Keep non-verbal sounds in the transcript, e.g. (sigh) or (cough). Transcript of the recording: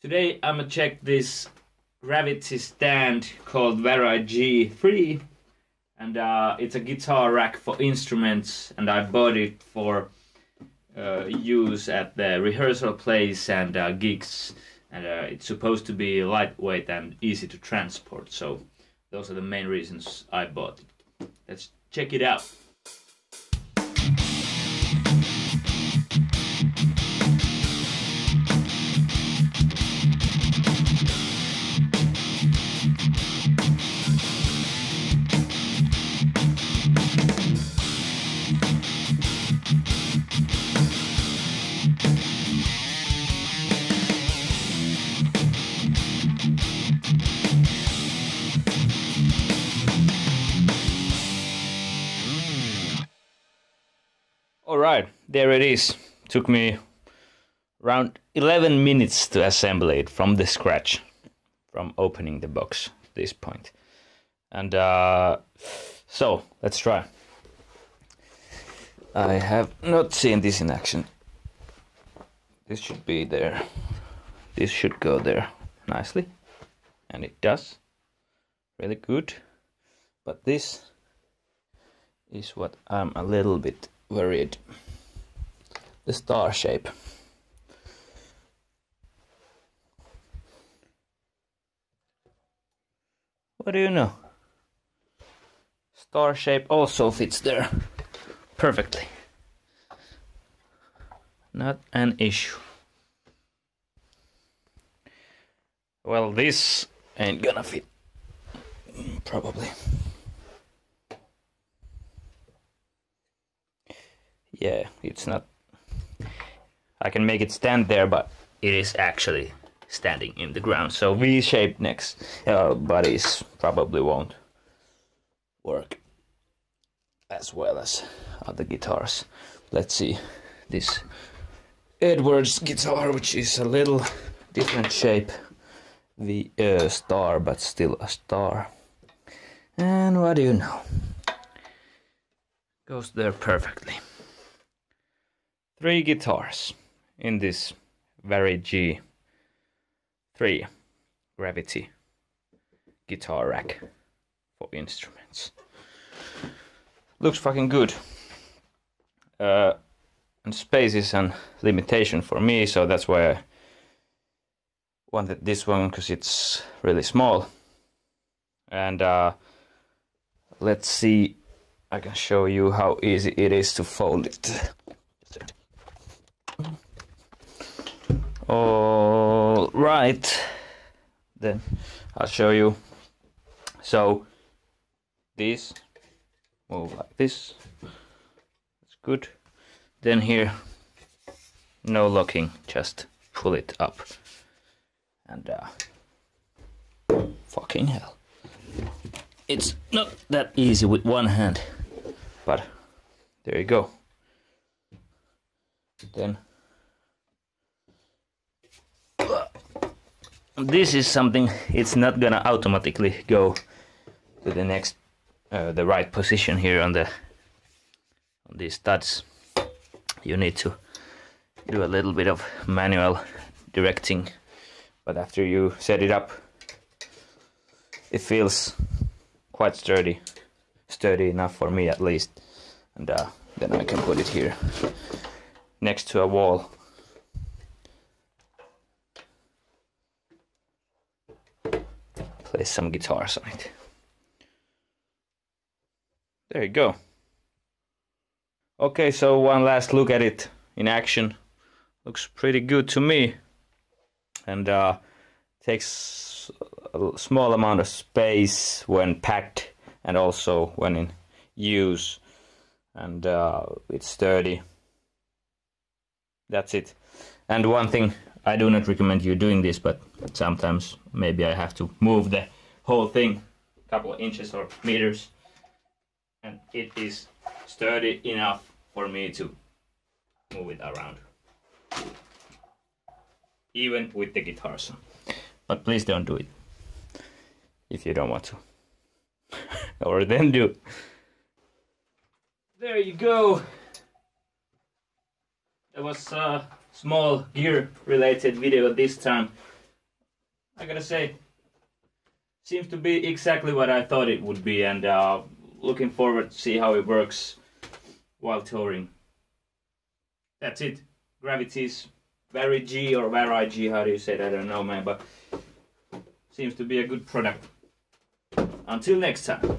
Today I'm gonna check this gravity stand called VARI-G3 and uh, it's a guitar rack for instruments and I bought it for uh, use at the rehearsal place and uh, gigs and uh, it's supposed to be lightweight and easy to transport so those are the main reasons I bought it. Let's check it out. Alright, there it is. Took me around 11 minutes to assemble it from the scratch, from opening the box this point. And uh, so, let's try. I have not seen this in action. This should be there. This should go there nicely. And it does. Really good. But this is what I'm a little bit worried. The star shape. What do you know? Star shape also fits there perfectly. Not an issue. Well, this ain't gonna fit. Probably. yeah, it's not. I can make it stand there, but it is actually standing in the ground. So V-shaped necks, uh, bodies probably won't work as well as other guitars. Let's see this Edwards guitar, which is a little different shape, the uh, star, but still a star. And what do you know? Goes there perfectly three guitars in this VARI-G3 gravity guitar rack for instruments. Looks fucking good. Uh, and space is a limitation for me, so that's why I wanted this one because it's really small. And uh, let's see, I can show you how easy it is to fold it. All right, then I'll show you. So this move like this. It's good. Then here, no locking, just pull it up. And uh, fucking hell. It's not that easy with one hand, but there you go. Then this is something it's not gonna automatically go to the next uh, the right position here on the on these studs. You need to do a little bit of manual directing but after you set it up it feels quite sturdy sturdy enough for me at least. And uh, then I can put it here next to a wall play some guitars on it. There you go. Okay, so one last look at it in action. Looks pretty good to me. And uh, takes a small amount of space when packed and also when in use. And uh, it's sturdy. That's it. And one thing I do not recommend you doing this, but sometimes maybe I have to move the whole thing a couple of inches or meters. And it is sturdy enough for me to move it around. Even with the guitars. But please don't do it. If you don't want to. (laughs) or then do. There you go. It was uh, small gear related video this time I gotta say, seems to be exactly what I thought it would be, and uh, looking forward to see how it works while touring. That's it. Gravity's very G or very G, how do you say that? I don't know, man, but seems to be a good product. Until next time.